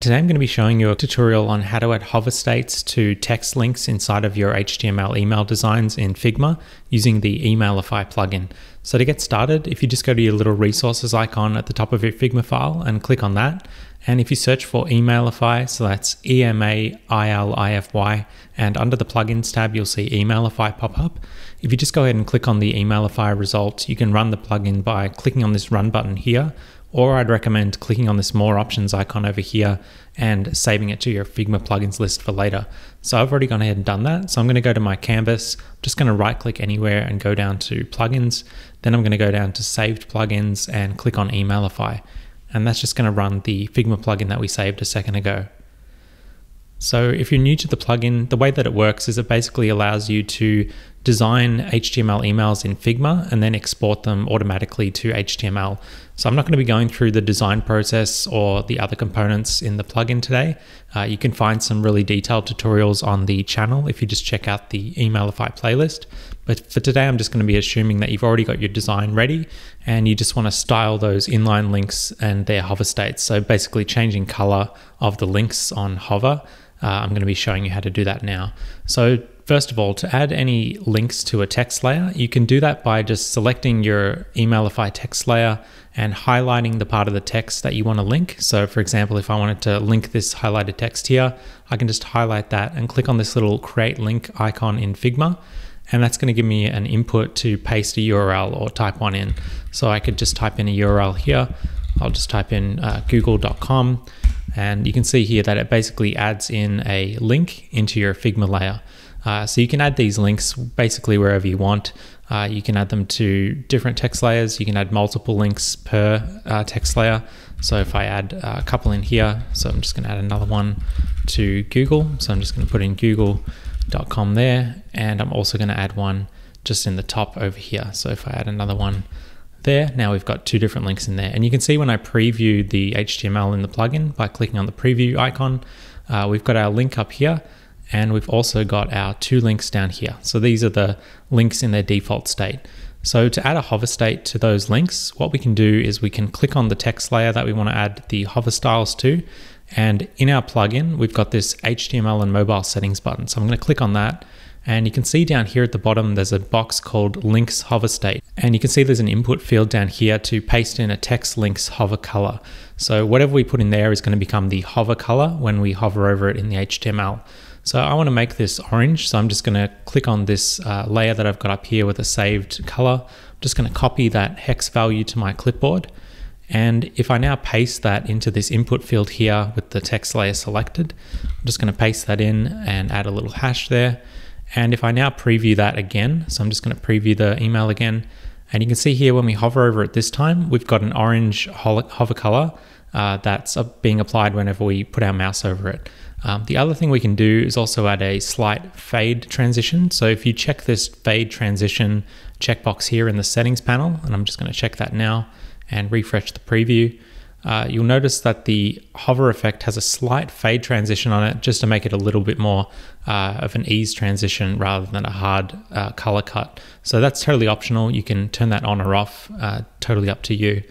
Today I'm going to be showing you a tutorial on how to add hover states to text links inside of your HTML email designs in Figma using the Emailify plugin. So to get started, if you just go to your little resources icon at the top of your Figma file and click on that, and if you search for Emailify, so that's E-M-A-I-L-I-F-Y, and under the plugins tab, you'll see Emailify pop up. If you just go ahead and click on the Emailify result, you can run the plugin by clicking on this run button here, or I'd recommend clicking on this more options icon over here and saving it to your Figma plugins list for later. So I've already gone ahead and done that. So I'm going to go to my canvas, I'm just going to right click anywhere and go down to plugins. Then I'm going to go down to saved plugins and click on Emailify. And that's just going to run the Figma plugin that we saved a second ago. So if you're new to the plugin, the way that it works is it basically allows you to design HTML emails in Figma and then export them automatically to HTML. So I'm not going to be going through the design process or the other components in the plugin today. Uh, you can find some really detailed tutorials on the channel if you just check out the Emailify playlist. But for today, I'm just going to be assuming that you've already got your design ready and you just want to style those inline links and their hover states. So basically changing color of the links on hover uh, I'm going to be showing you how to do that now. So first of all, to add any links to a text layer, you can do that by just selecting your Emailify text layer and highlighting the part of the text that you want to link. So for example, if I wanted to link this highlighted text here, I can just highlight that and click on this little create link icon in Figma. And that's going to give me an input to paste a URL or type one in. So I could just type in a URL here. I'll just type in uh, google.com and you can see here that it basically adds in a link into your Figma layer. Uh, so you can add these links basically wherever you want. Uh, you can add them to different text layers. You can add multiple links per uh, text layer. So if I add a couple in here, so I'm just going to add another one to Google. So I'm just going to put in google.com there. And I'm also going to add one just in the top over here. So if I add another one there. Now we've got two different links in there. And you can see when I preview the HTML in the plugin by clicking on the preview icon, uh, we've got our link up here and we've also got our two links down here. So these are the links in their default state. So to add a hover state to those links, what we can do is we can click on the text layer that we want to add the hover styles to. And in our plugin, we've got this HTML and mobile settings button. So I'm going to click on that and you can see down here at the bottom, there's a box called links hover state. And you can see there's an input field down here to paste in a text links hover color. So whatever we put in there is going to become the hover color when we hover over it in the HTML. So I want to make this orange. So I'm just going to click on this uh, layer that I've got up here with a saved color. I'm just going to copy that hex value to my clipboard. And if I now paste that into this input field here with the text layer selected, I'm just going to paste that in and add a little hash there. And if I now preview that again, so I'm just going to preview the email again, and you can see here when we hover over it this time, we've got an orange hover color uh, that's being applied whenever we put our mouse over it. Um, the other thing we can do is also add a slight fade transition. So if you check this fade transition checkbox here in the settings panel, and I'm just going to check that now and refresh the preview, uh, you'll notice that the hover effect has a slight fade transition on it just to make it a little bit more uh, of an ease transition rather than a hard uh, color cut. So that's totally optional. You can turn that on or off, uh, totally up to you.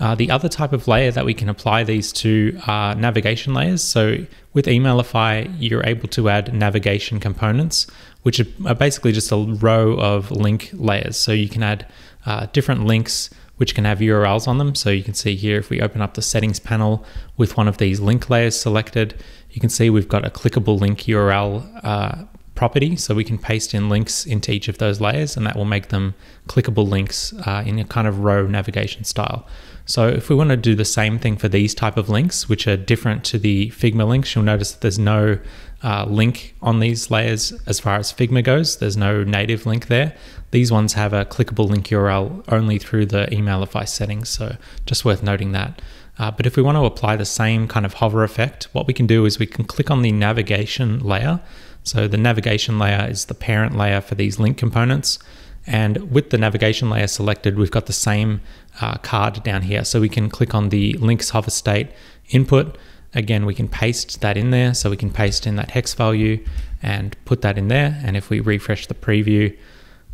Uh, the other type of layer that we can apply these to are navigation layers. So with Emailify, you're able to add navigation components, which are basically just a row of link layers. So you can add uh, different links which can have URLs on them. So you can see here, if we open up the settings panel with one of these link layers selected, you can see we've got a clickable link URL uh, property. So we can paste in links into each of those layers and that will make them clickable links uh, in a kind of row navigation style. So if we want to do the same thing for these type of links, which are different to the Figma links, you'll notice that there's no uh, link on these layers as far as Figma goes. There's no native link there. These ones have a clickable link URL only through the Emailify settings, so just worth noting that. Uh, but if we want to apply the same kind of hover effect, what we can do is we can click on the navigation layer. So the navigation layer is the parent layer for these link components. And with the navigation layer selected, we've got the same uh, card down here. So we can click on the links hover state input Again, we can paste that in there. So we can paste in that hex value and put that in there. And if we refresh the preview,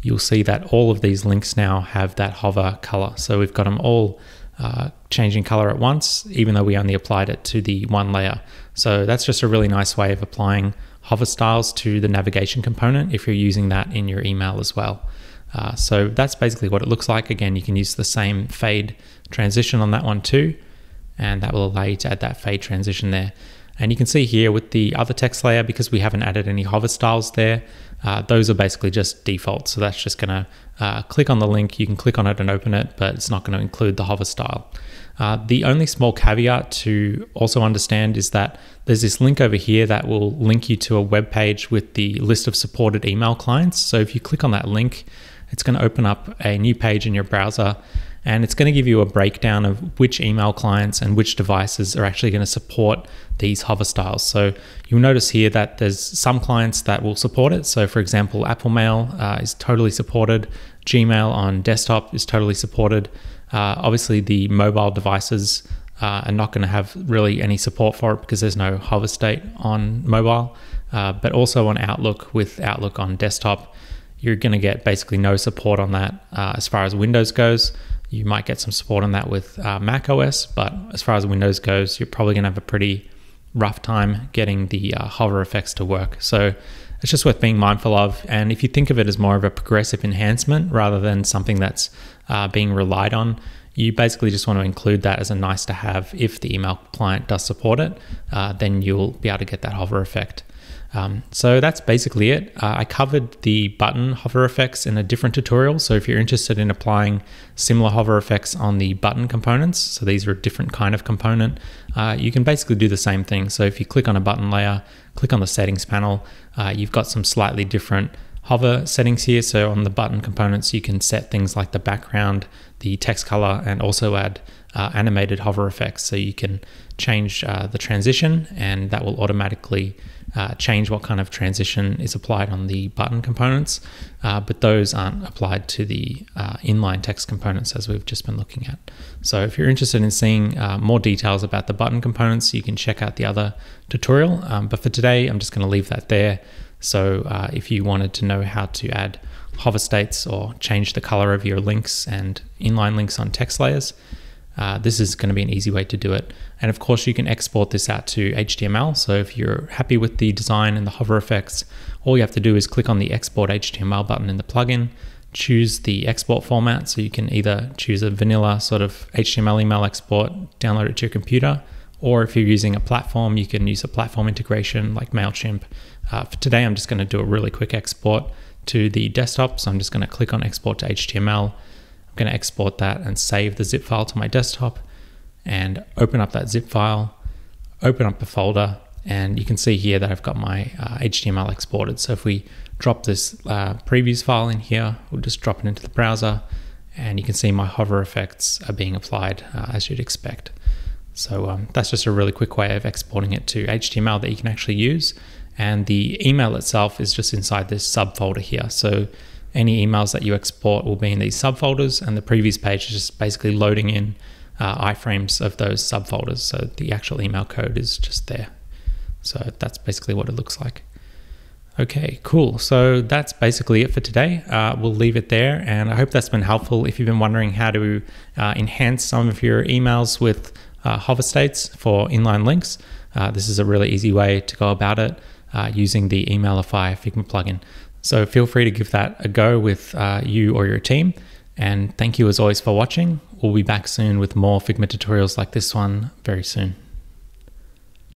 you'll see that all of these links now have that hover color. So we've got them all uh, changing color at once, even though we only applied it to the one layer. So that's just a really nice way of applying hover styles to the navigation component if you're using that in your email as well. Uh, so that's basically what it looks like. Again, you can use the same fade transition on that one too, and that will allow you to add that fade transition there. And you can see here with the other text layer, because we haven't added any hover styles there, uh, those are basically just default. So that's just gonna uh, click on the link, you can click on it and open it, but it's not gonna include the hover style. Uh, the only small caveat to also understand is that there's this link over here that will link you to a web page with the list of supported email clients. So if you click on that link, it's going to open up a new page in your browser and it's going to give you a breakdown of which email clients and which devices are actually going to support these hover styles. So you'll notice here that there's some clients that will support it. So for example, Apple Mail uh, is totally supported. Gmail on desktop is totally supported. Uh, obviously, the mobile devices uh, are not going to have really any support for it because there's no hover state on mobile. Uh, but also on Outlook with Outlook on desktop, you're going to get basically no support on that uh, as far as Windows goes. You might get some support on that with uh, Mac OS, but as far as Windows goes, you're probably going to have a pretty rough time getting the uh, hover effects to work. So it's just worth being mindful of. And if you think of it as more of a progressive enhancement rather than something that's uh, being relied on, you basically just want to include that as a nice to have. If the email client does support it, uh, then you'll be able to get that hover effect. Um, so that's basically it. Uh, I covered the button hover effects in a different tutorial. So if you're interested in applying similar hover effects on the button components, so these are a different kind of component, uh, you can basically do the same thing. So if you click on a button layer, click on the settings panel, uh, you've got some slightly different hover settings here. So on the button components, you can set things like the background, the text color, and also add uh, animated hover effects. So you can change uh, the transition and that will automatically uh, change what kind of transition is applied on the button components, uh, but those aren't applied to the uh, inline text components as we've just been looking at. So if you're interested in seeing uh, more details about the button components, you can check out the other tutorial. Um, but for today, I'm just going to leave that there. So uh, if you wanted to know how to add hover states or change the color of your links and inline links on text layers, this is going to be an easy way to do it. And of course, you can export this out to HTML. So if you're happy with the design and the hover effects, all you have to do is click on the export HTML button in the plugin, choose the export format. So you can either choose a vanilla sort of HTML email export, download it to your computer, or if you're using a platform, you can use a platform integration like MailChimp. Uh, for today, I'm just going to do a really quick export to the desktop. So I'm just going to click on export to HTML I'm going to export that and save the zip file to my desktop and open up that zip file, open up the folder, and you can see here that I've got my uh, HTML exported. So if we drop this uh, previews file in here, we'll just drop it into the browser and you can see my hover effects are being applied uh, as you'd expect. So um, that's just a really quick way of exporting it to HTML that you can actually use. And the email itself is just inside this subfolder here. So any emails that you export will be in these subfolders, and the previews page is just basically loading in uh, iframes of those subfolders. So the actual email code is just there. So that's basically what it looks like. Okay, cool. So that's basically it for today. Uh, we'll leave it there, and I hope that's been helpful. If you've been wondering how to uh, enhance some of your emails with uh, hover states for inline links, uh, this is a really easy way to go about it uh, using the Emailify Figma plugin. So feel free to give that a go with uh, you or your team. And thank you as always for watching. We'll be back soon with more Figma tutorials like this one very soon.